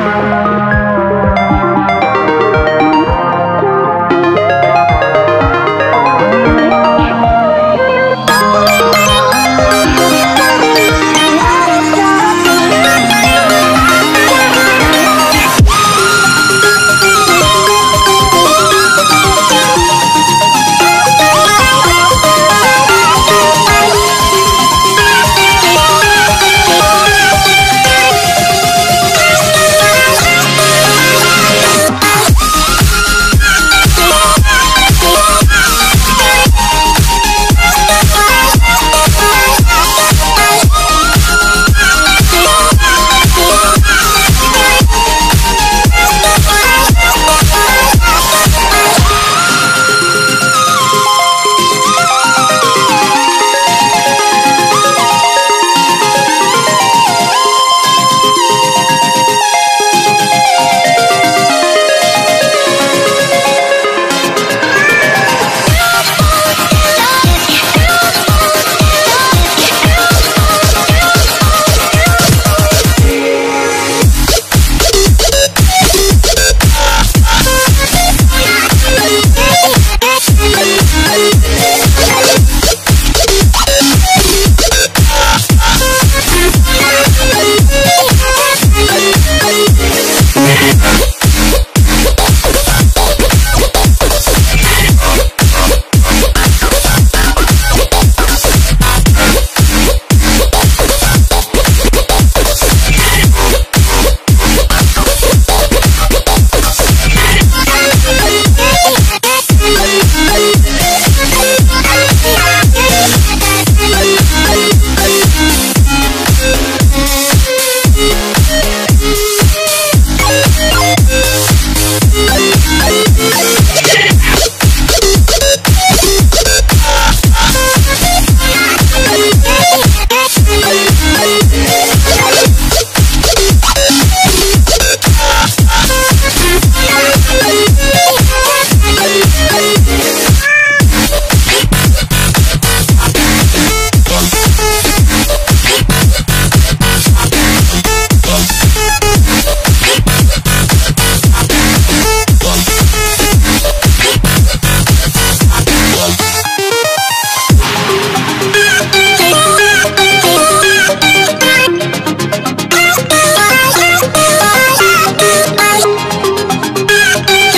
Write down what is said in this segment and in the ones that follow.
Música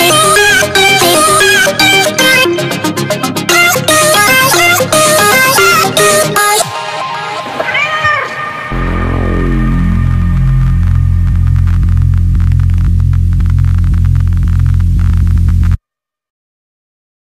Thank you.